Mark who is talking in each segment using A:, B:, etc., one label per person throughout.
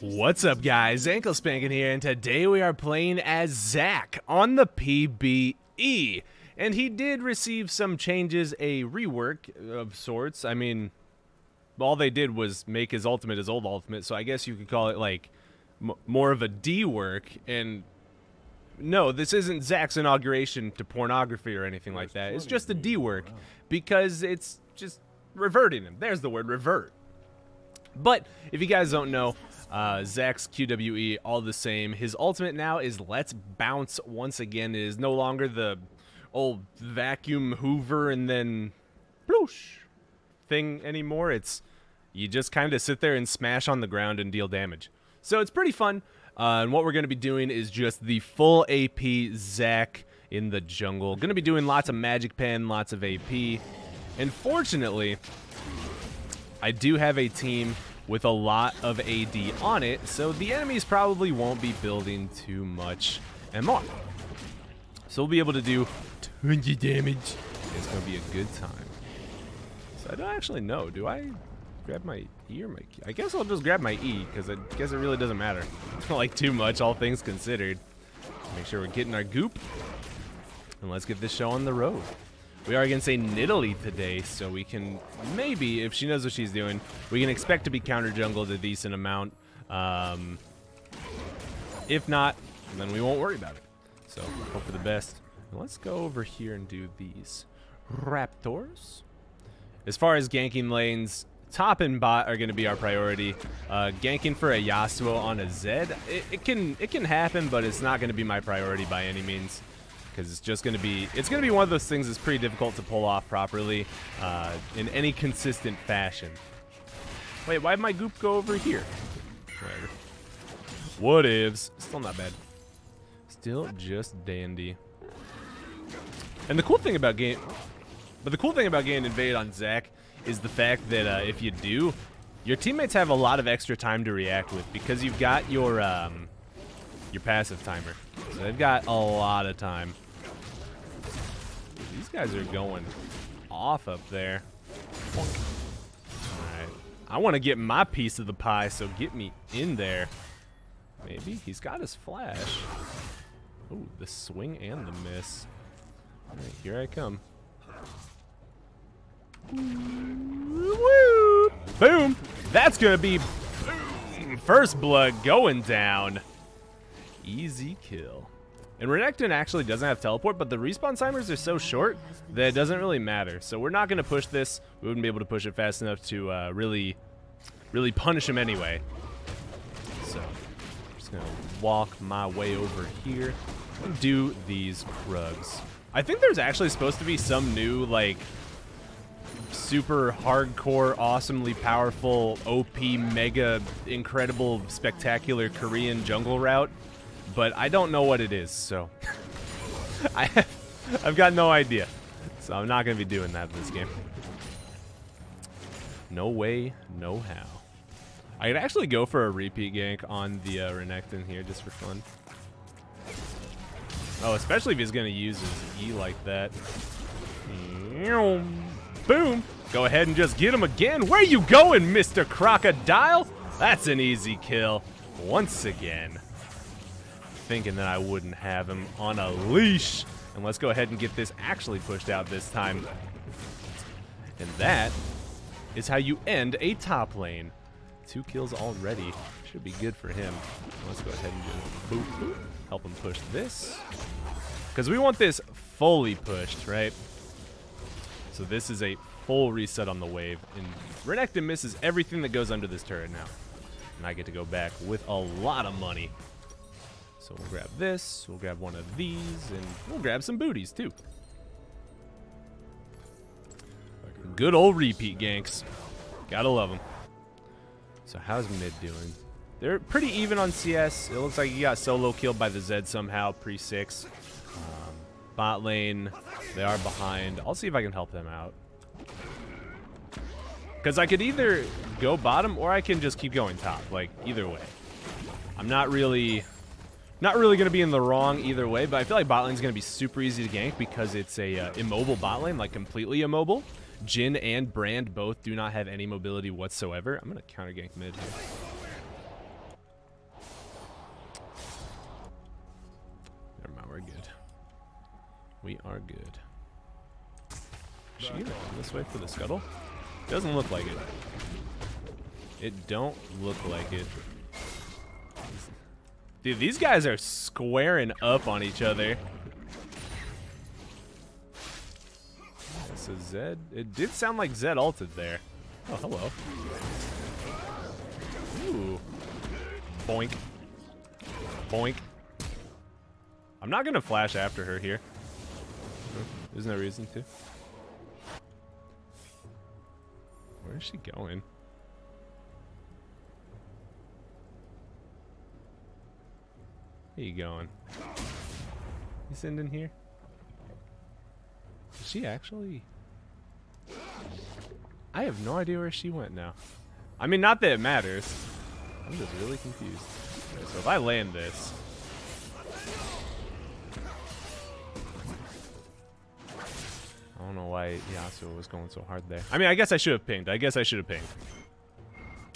A: What's up guys, Anklespankin here, and today we are playing as Zac on the PBE. And he did receive some changes, a rework of sorts. I mean, all they did was make his ultimate his old ultimate, so I guess you could call it like more of a D work. And no, this isn't Zac's inauguration to pornography or anything like that. It's just a D work because it's just reverting him. There's the word, revert. But if you guys don't know, uh, Zac's QWE, all the same. His ultimate now is Let's Bounce once again. It is no longer the old vacuum hoover and then bloosh thing anymore. It's you just kind of sit there and smash on the ground and deal damage. So it's pretty fun. Uh, and what we're going to be doing is just the full AP Zac in the jungle. Going to be doing lots of Magic Pen, lots of AP. And fortunately, I do have a team with a lot of AD on it, so the enemies probably won't be building too much MR. So we'll be able to do tons of damage. It's going to be a good time. So I don't actually know. Do I grab my E or my Q? I guess I'll just grab my E, because I guess it really doesn't matter. Like too much, all things considered. Make sure we're getting our goop. And let's get this show on the road. We are against a Nidalee today, so we can maybe, if she knows what she's doing, we can expect to be counter jungled a decent amount. Um, if not, then we won't worry about it. So hope for the best. Let's go over here and do these Raptors. As far as ganking lanes, top and bot are going to be our priority. Uh, ganking for a Yasuo on a Zed, it, it can it can happen, but it's not going to be my priority by any means because it's just going to be it's going to be one of those things that's pretty difficult to pull off properly uh, in any consistent fashion. Wait, why did my goop go over here? Whatever. What ifs? Still not bad. Still just dandy. And the cool thing about game, but the cool thing about getting invade on Zac is the fact that uh, if you do, your teammates have a lot of extra time to react with because you've got your um, your passive timer. So they've got a lot of time. These guys are going off up there. Alright. I want to get my piece of the pie, so get me in there. Maybe. He's got his flash. Ooh, the swing and the miss. Alright, here I come. Woo! Boom! That's gonna be boom! First blood going down. Easy kill. And Renekton actually doesn't have teleport, but the respawn timers are so short that it doesn't really matter. So we're not going to push this. We wouldn't be able to push it fast enough to uh, really, really punish him anyway. So I'm just going to walk my way over here and do these Krugs. I think there's actually supposed to be some new, like, super hardcore, awesomely powerful, OP, mega, incredible, spectacular Korean jungle route but I don't know what it is, so I have, I've got no idea. So I'm not to be doing that in this game. No way, no how. I could actually go for a repeat gank on the uh, Renekton here just for fun. Oh, especially if he's to use his E like that. Boom! Go ahead and just get him again. Where you going, Mr. Crocodile? That's an easy kill. Once again thinking that I wouldn't have him on a leash. And let's go ahead and get this actually pushed out this time. And that is how you end a top lane. Two kills already. Should be good for him. Let's go ahead and just boop. Help him push this. Because we want this fully pushed, right? So this is a full reset on the wave. And Renekton misses everything that goes under this turret now. And I get to go back with a lot of money. So we'll grab this, we'll grab one of these, and we'll grab some booties too. Good old repeat ganks. Gotta love them. So how's mid doing? They're pretty even on CS. It looks like he got solo killed by the Zed somehow, pre-6. Um, bot lane, they are behind. I'll see if I can help them out. Because I could either go bottom or I can just keep going top. Like, either way. I'm not really not really going to be in the wrong either way, but I feel like bot lane is going to be super easy to gank because it's a uh, immobile bot lane, like completely immobile. Jhin and Brand both do not have any mobility whatsoever. I'm going to counter gank mid here. Never mind, we're good. We are good. She going this way for the scuttle? Doesn't look like it. It don't look like it. Dude, these guys are squaring up on each other. So Zed, it did sound like Zed ulted there. Oh, hello. Ooh. Boink. Boink. I'm not gonna flash after her here. There's no reason to. Where is she going? Where you going? You in here? Is she actually... I have no idea where she went now. I mean, not that it matters. I'm just really confused. Okay, so if I land this... I don't know why Yasuo was going so hard there. I mean, I guess I should have pinged. I guess I should have pinged.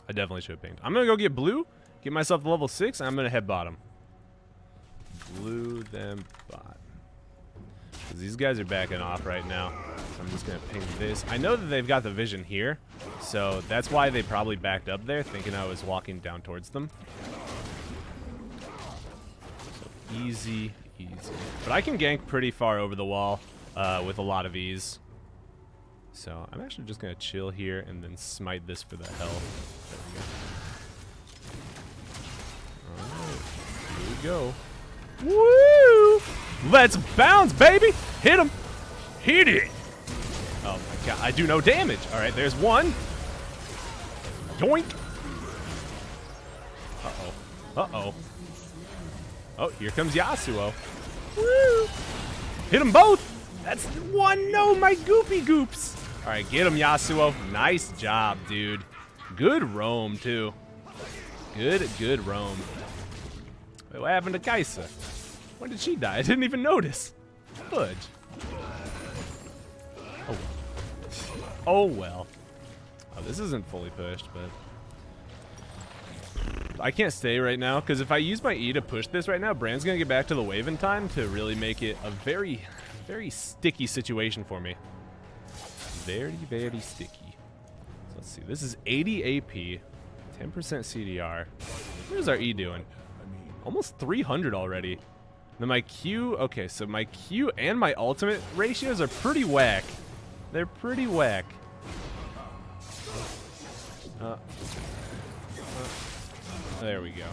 A: I definitely should have pinged. I'm going to go get blue, get myself level 6, and I'm going to head bottom. Blue them bot. These guys are backing off right now. So I'm just going to ping this. I know that they've got the vision here, so that's why they probably backed up there, thinking I was walking down towards them. So easy, easy. But I can gank pretty far over the wall uh, with a lot of ease. So I'm actually just going to chill here and then smite this for the health. Alright, here we go. Woo! Let's bounce, baby! Hit him! Hit it! Oh my god, I do no damage. Alright, there's one. Yoink! Uh-oh. Uh-oh. Oh, here comes Yasuo. Woo! Hit them both! That's one! No, my goopy goops! Alright, get him, Yasuo. Nice job, dude. Good roam, too. Good, good roam. What happened to Kai'Sa? When did she die? I didn't even notice. Fudge. Oh well. Oh well. Oh, this isn't fully pushed, but... I can't stay right now, because if I use my E to push this right now, Brand's going to get back to the wave in time to really make it a very, very sticky situation for me. Very, very sticky. So let's see. This is 80 AP, 10% CDR. What is our E doing? Almost 300 already. Then my Q, okay, so my Q and my ultimate ratios are pretty whack. They're pretty whack. Uh, uh, there we go.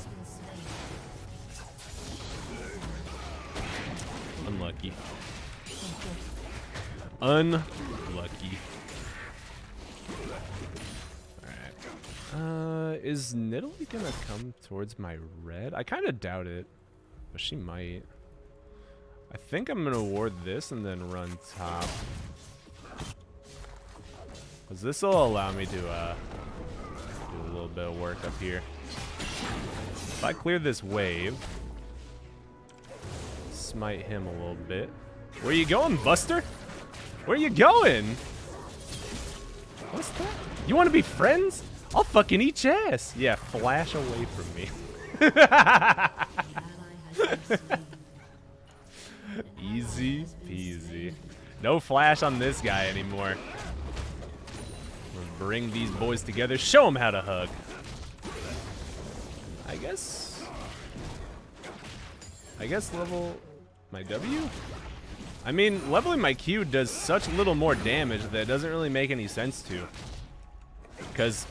A: Unlucky. Unlucky. Alright. Uh, is Nidalee gonna come towards my red? I kind of doubt it, but she might. I think I'm gonna ward this and then run top. Cause this will allow me to uh, do a little bit of work up here. If I clear this wave, smite him a little bit. Where you going, Buster? Where you going? What's that? You want to be friends? I'll fucking eat your ass. Yeah, flash away from me. Easy peasy. No flash on this guy anymore. Let's bring these boys together. Show them how to hug. I guess... I guess level my W? I mean, leveling my Q does such little more damage that it doesn't really make any sense to. Because,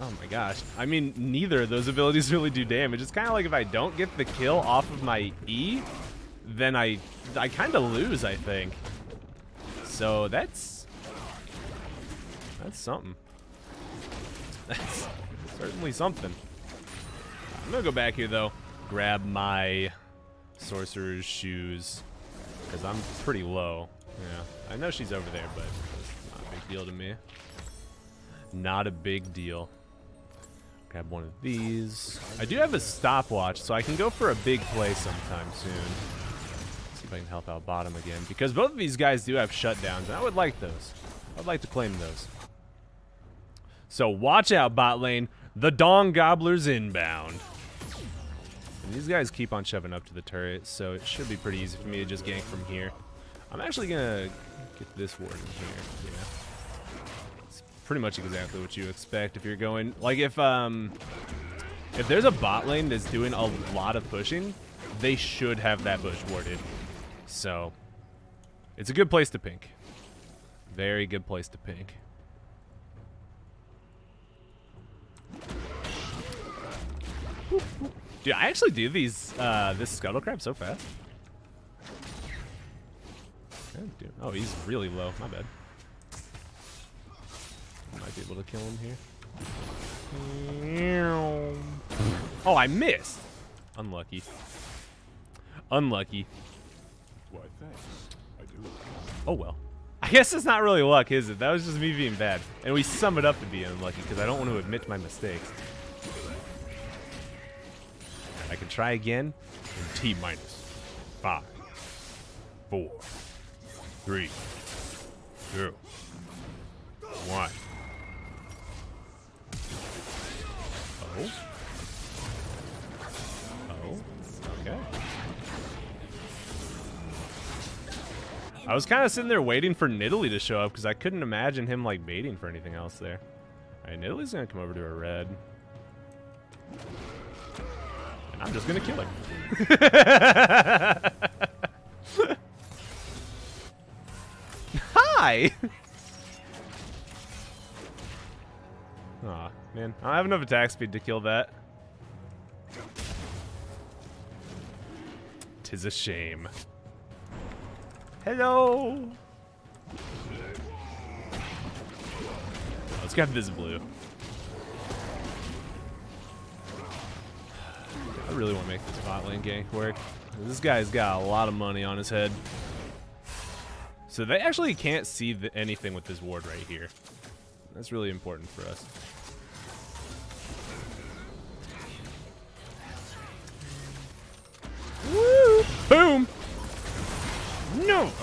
A: oh my gosh. I mean, neither of those abilities really do damage. It's kind of like if I don't get the kill off of my E, then I, I kind of lose, I think. So that's, that's something. That's certainly something. I'm gonna go back here though, grab my sorcerer's shoes, because I'm pretty low. Yeah, I know she's over there, but it's not a big deal to me. Not a big deal. Grab one of these. I do have a stopwatch, so I can go for a big play sometime soon See if I can help out bottom again. Because both of these guys do have shutdowns, and I would like those. I'd like to claim those. So watch out, bot lane. The Dong Gobbler's inbound. And these guys keep on shoving up to the turret, so it should be pretty easy for me to just gank from here. I'm actually gonna get this ward in here. Yeah. Pretty much exactly what you expect if you're going like if um if there's a bot lane that's doing a lot of pushing, they should have that bush warded. So it's a good place to pink. Very good place to pink. Dude, I actually do these uh, this scuttle crab so fast. Oh, he's really low. My bad. Might be able to kill him here. Oh, I missed. Unlucky. Unlucky.
B: Why, thanks. I do.
A: Oh well. I guess it's not really luck, is it? That was just me being bad. And we sum it up to be unlucky because I don't want to admit my mistakes. I can try again in T minus five, four, three, two, one. Oh. Okay. I was kind of sitting there waiting for Nidalee to show up because I couldn't imagine him like baiting for anything else there. Alright, Nidalee's gonna come over to a red. And I'm just gonna kill him. Hi! man. I don't have enough attack speed to kill that. Tis a shame. Hello! Let's grab this blue. I really want to make this bot lane gank work. This guy's got a lot of money on his head. So they actually can't see anything with this ward right here. That's really important for us.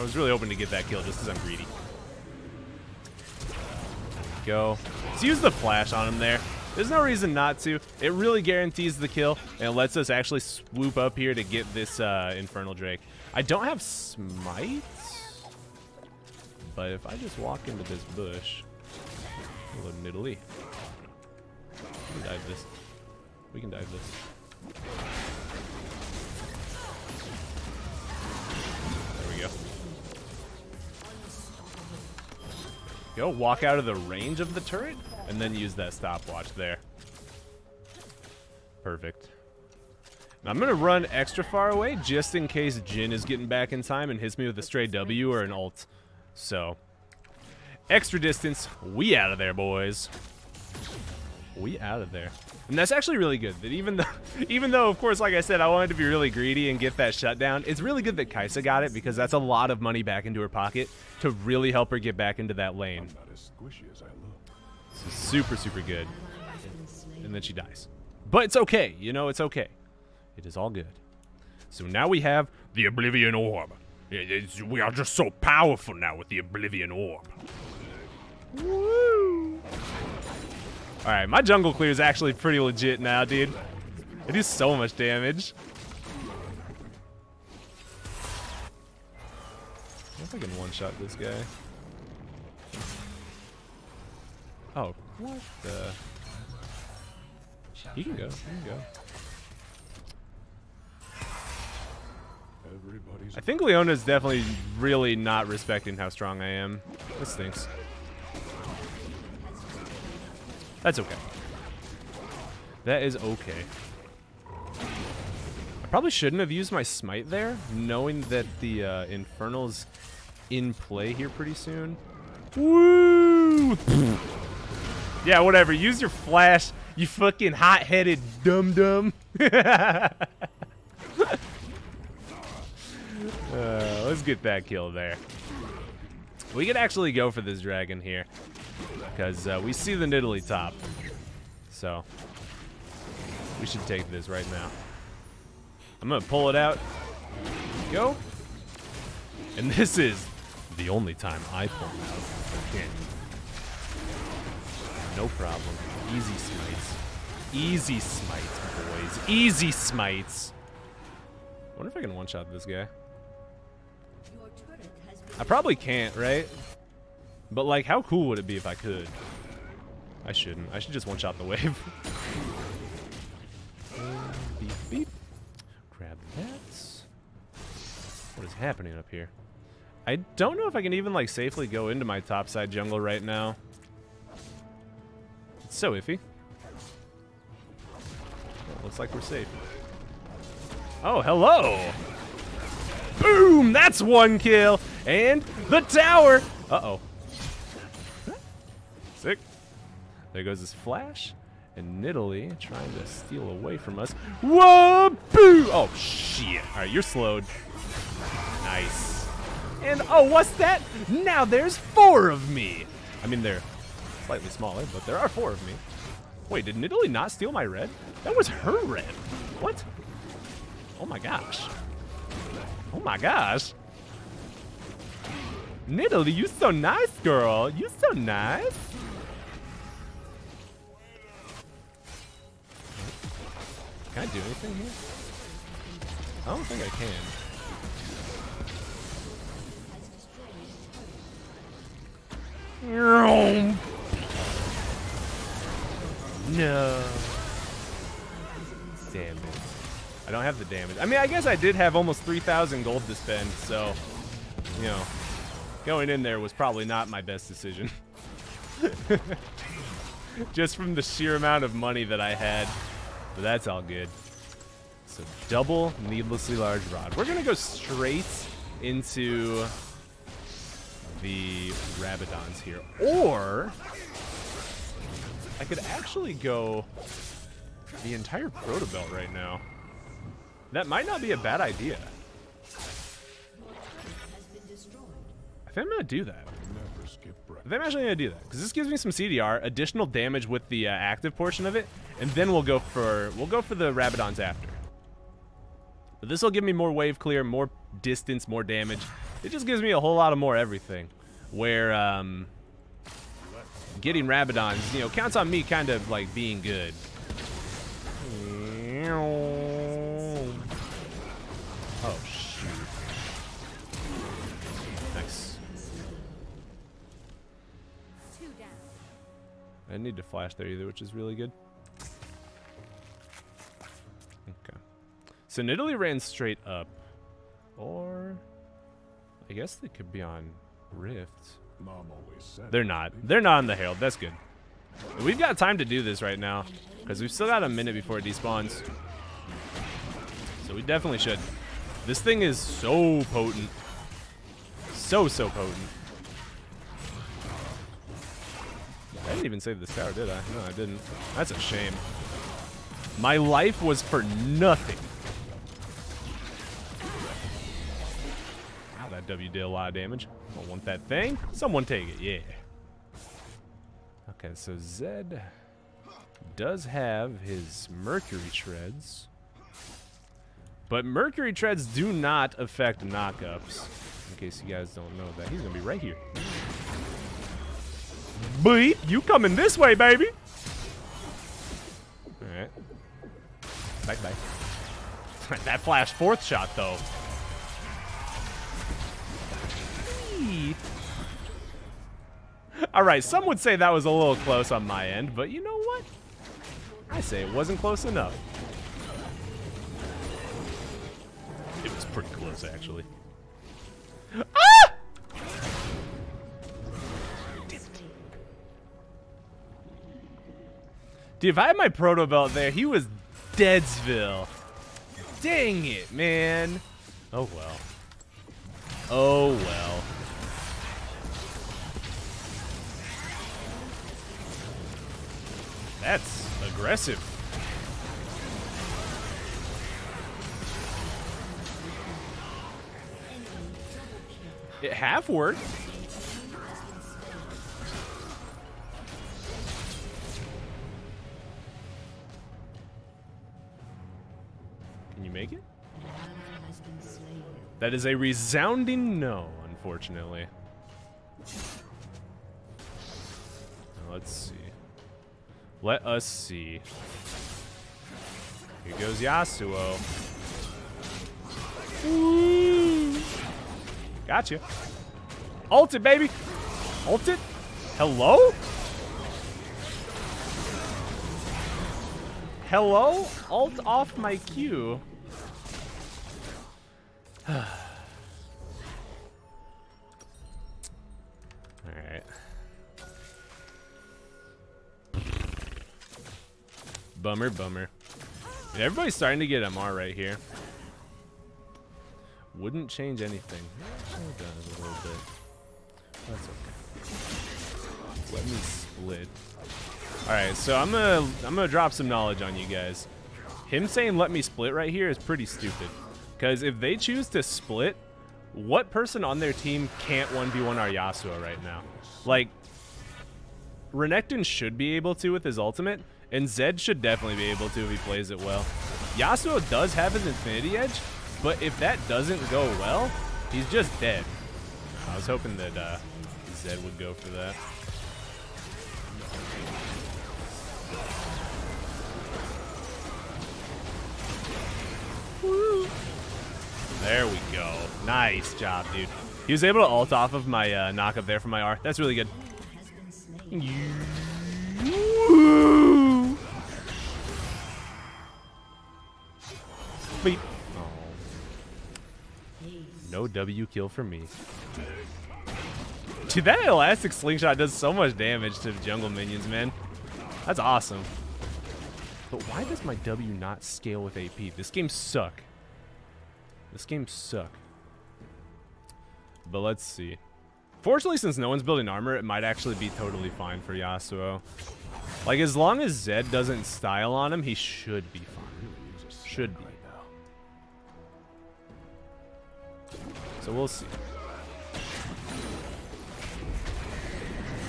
A: Was really hoping to get that kill just because I'm greedy. Go. Let's use the flash on him there. There's no reason not to. It really guarantees the kill and lets us actually swoop up here to get this uh, Infernal Drake. I don't have Smite, but if I just walk into this bush, hello Nidalee. We can dive this. We can dive this. There we go. Go, walk out of the range of the turret, and then use that stopwatch there. Perfect. Now I'm going to run extra far away just in case Jhin is getting back in time and hits me with a stray W or an ult. So, extra distance. We out of there, boys. We out of there. And that's actually really good. That even though, even though, of course, like I said, I wanted to be really greedy and get that shutdown, it's really good that Kai'Sa got it because that's a lot of money back into her pocket to really help her get back into that lane.
B: I'm not as squishy as I look.
A: So super, super good. And then she dies. But it's okay. You know, it's okay. It is all good. So now we have the Oblivion Orb. It is- we are just so powerful now with the Oblivion Orb. Woo! Alright, my jungle clear is actually pretty legit now, dude. It does so much damage. I if I can one-shot this guy. Oh, what the? He can go. He can go. I think Leona's definitely really not respecting how strong I am. This stinks. That's okay. That is okay. I probably shouldn't have used my smite there, knowing that the uh, Infernal's in play here pretty soon. Woo! yeah, whatever. Use your flash, you fucking hot-headed dum-dum. Uh, let's get that kill there. We could actually go for this dragon here. Because uh, we see the Nidalee top. So, we should take this right now. I'm going to pull it out. Go. And this is the only time I pull it out. Okay. No problem. Easy smites. Easy smites, boys. Easy smites. wonder if I can one-shot this guy. I probably can't, right? But like, how cool would it be if I could? I shouldn't. I should just one-shot the wave. beep, beep. Grab that. What is happening up here? I don't know if I can even like safely go into my topside jungle right now. It's so iffy. Well, looks like we're safe. Oh, hello! Boom! That's one kill! And the tower! Uh-oh. There goes his flash. And Nidalee trying to steal away from us. Whoa! Boo! Oh, shit. Alright, you're slowed. Nice. And, oh, what's that? Now there's four of me! I mean, they're slightly smaller, but there are four of me. Wait, did Nidalee not steal my red? That was her red. What? Oh my gosh. Oh my gosh. Nidalee, you so nice, girl. You so nice. Can I do anything here? I don't think I can. No. Damn it. I don't have the damage. I mean, I guess I did have almost 3,000 gold to spend, so, you know, going in there was probably not my best decision. Just from the sheer amount of money that I had. But that's all good. So double needlessly large rod. We're going to go straight into the Rabadon's here. Or I could actually go the entire Proto Belt right now. That might not be a bad idea. I think I'm going to do that.
B: Never skip
A: I think I'm actually going to do that. Because this gives me some CDR, additional damage with the uh, active portion of it. And then we'll go for we'll go for the Rabadon's after. But this will give me more wave clear, more distance, more damage. It just gives me a whole lot of more everything. Where um, getting Rabadon's, you know, counts on me kind of like being good. I need to flash there either, which is really good. Okay. So Nidalee ran straight up. Or... I guess they could be on Rift.
B: Mom always said
A: They're not. They're not on the Herald. That's good. We've got time to do this right now. Because we've still got a minute before it despawns. So we definitely should. This thing is so potent. So, so potent. I didn't even save this tower, did I? No, I didn't. That's a shame. My life was for nothing. Wow, that W did a lot of damage. Don't want that thing. Someone take it, yeah. Okay, so Zed does have his Mercury Treads. But Mercury Treads do not affect knockups. In case you guys don't know that. He's going to be right here. Beep! You coming this way, baby! Alright. Bye bye. that flash fourth shot, though. Alright, some would say that was a little close on my end, but you know what? I say it wasn't close enough. It was pretty close, actually. Ah! Dude, if I had my proto belt there, he was Deadsville. Dang it, man. Oh well. Oh well. That's aggressive. It half worked. That is a resounding no, unfortunately. Let's see. Let us see. Here goes Yasuo. Ooh. Gotcha. Ult it, baby. Ult it. Hello? Hello? Alt off my Q. Alright. Bummer, bummer. Everybody's starting to get MR right here. Wouldn't change anything. Does a little bit. That's okay. Let me split. Alright, so I'm gonna I'm gonna drop some knowledge on you guys. Him saying let me split right here is pretty stupid. Because if they choose to split, what person on their team can't 1v1 our Yasuo right now? Like, Renekton should be able to with his ultimate, and Zed should definitely be able to if he plays it well. Yasuo does have his Infinity Edge, but if that doesn't go well, he's just dead. I was hoping that uh, Zed would go for that. There we go. Nice job, dude. He was able to ult off of my uh, knock up there from my R. That's really good. Beep. Oh. No W kill for me. Dude, that elastic slingshot does so much damage to jungle minions, man. That's awesome. But why does my W not scale with AP? This game suck. This game suck. But let's see. Fortunately, since no one's building armor, it might actually be totally fine for Yasuo. Like, as long as Zed doesn't style on him, he should be fine. Should be. So we'll see.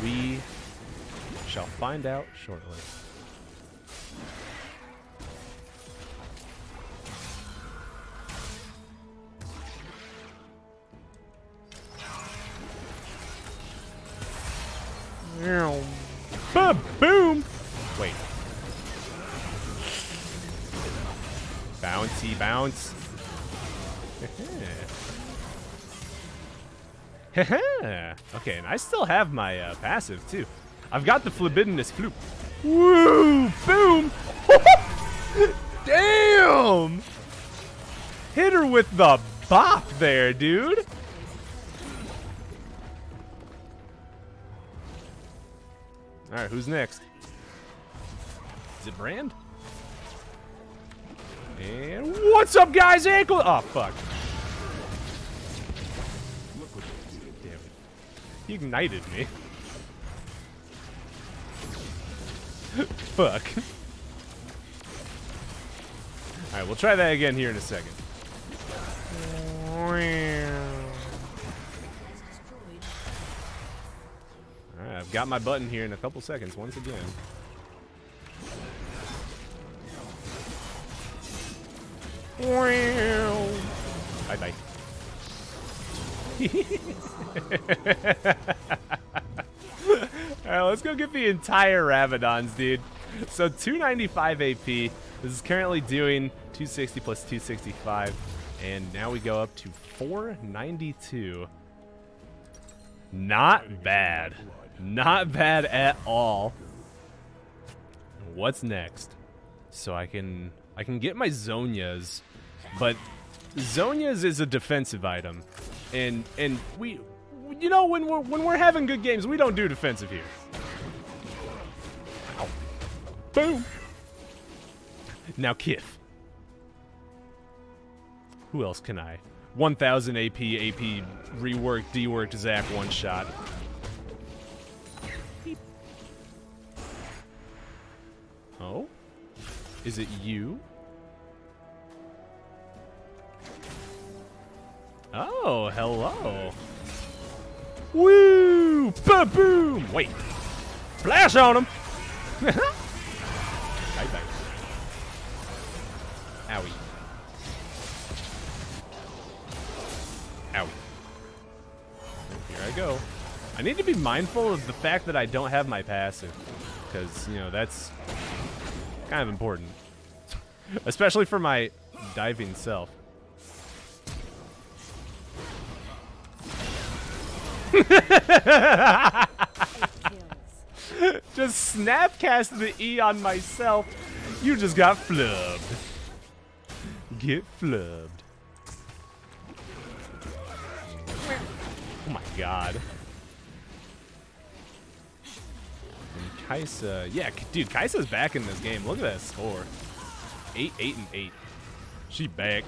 A: We shall find out shortly. Ba-boom! Wait. Bouncy bounce. okay, and I still have my uh, passive too. I've got the Flibidinous Floop. Woo! Boom! Damn! Hit her with the bop there, dude. All right, who's next? Is it Brand? And what's up, guys? Ankle. Oh fuck. Damn it. He ignited me. fuck. All right, we'll try that again here in a second. I've got my button here in a couple seconds once again. Bye bye. Alright, let's go get the entire Rabadon's, dude. So 295 AP. This is currently doing 260 plus 265. And now we go up to 492. Not bad. Not bad at all. What's next? So I can I can get my Zhonya's, but Zhonya's is a defensive item, and and we, you know, when we're when we're having good games, we don't do defensive here. Ow. Boom. Now Kith. Who else can I? 1000 AP, AP, reworked, deworked, Zac one shot. Oh? Is it you? Oh, hello. Woo! Ba-boom! Wait. Flash on him! bye bye. Owie. Owie. Here I go. I need to be mindful of the fact that I don't have my passive. Because, you know, that's kind of important. Especially for my diving self. just snapcast the E on myself. You just got flubbed. Get flubbed. Oh my god. Kaisa, yeah, dude, Kaisa's back in this game. Look at that score. 8, 8, and 8. She back.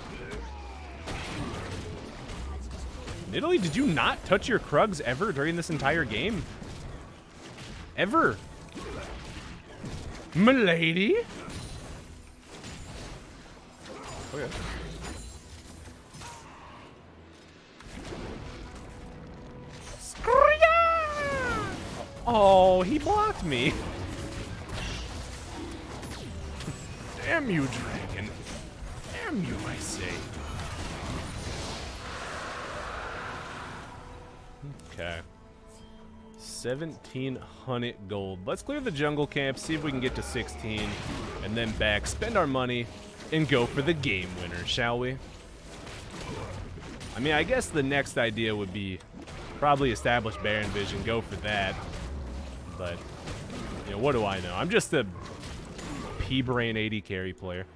A: Italy, did you not touch your Krugs ever during this entire game? Ever? Milady? Okay. Oh, Oh, he blocked me. Damn you, dragon. Damn you, I say. Okay. 1700 gold. Let's clear the jungle camp, see if we can get to 16, and then back, spend our money, and go for the game winner, shall we? I mean, I guess the next idea would be probably establish Baron Vision, go for that. But, you know, what do I know? I'm just a P-Brain AD carry player.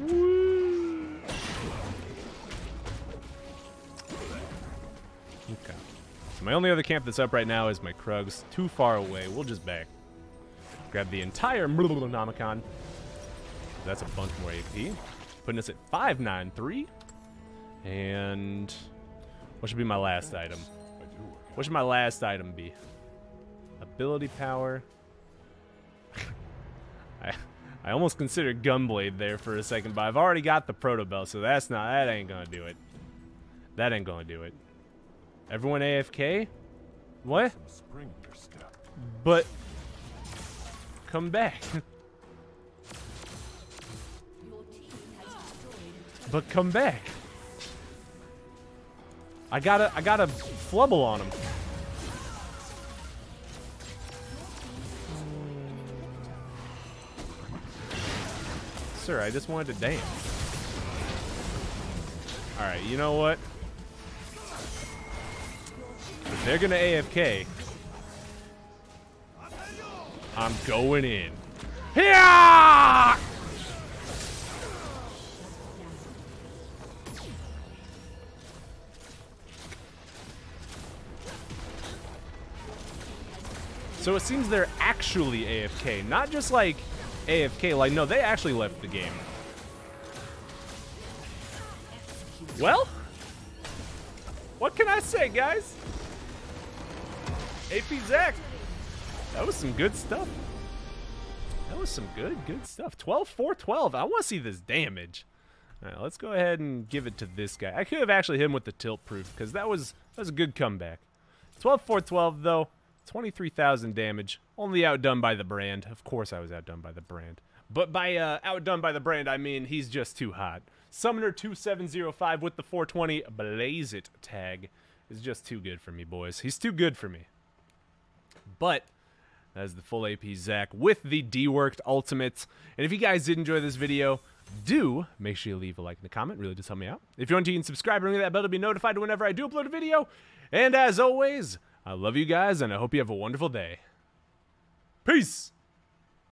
A: Woo! Okay. So my only other camp that's up right now is my Krugs. Too far away. We'll just back. Grab the entire Nomicon. That's a bunch more AP. Putting us at 593. And what should be my last item? What should my last item be? Ability power. I I almost considered Gunblade there for a second, but I've already got the Proto Belt, so that's not that ain't gonna do it. That ain't gonna do it. Everyone AFK? What? But come back. but come back. I gotta I gotta flubble on him. I just wanted to dance. Alright, you know what? If they're gonna AFK, I'm going in. Yeah! So it seems they're actually AFK, not just like AFK. Like, no, they actually left the game. Well, what can I say, guys? AP Zac, that was some good stuff. That was some good, good stuff. 12, 4, 12. I want to see this damage. All right, let's go ahead and give it to this guy. I could have actually hit him with the tilt proof because that was that was a good comeback. 12, 4, 12, though. 23,000 damage. Only outdone by the brand. Of course I was outdone by the brand. But by uh, outdone by the brand, I mean he's just too hot. Summoner 2705 with the 420 Blaze It tag is just too good for me, boys. He's too good for me. But that's the full AP Zac with the deworked ultimates. And if you guys did enjoy this video, do make sure you leave a like in the comment. Really does help me out. If you want to, you can subscribe and ring that bell to be notified whenever I do upload a video. And as always, I love you guys, and I hope you have a wonderful day. Peace!